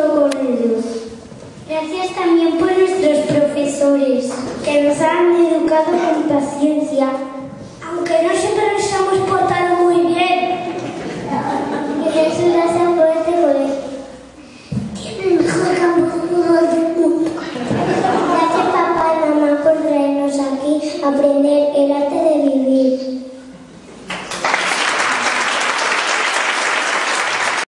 con ellos. Gracias también por nuestros profesores, que nos han educado con paciencia, aunque no siempre nos hemos portado muy bien. Jesús gracias por este colegio. Tiene mejor campo mundo. Gracias papá y mamá por traernos aquí a aprender el arte de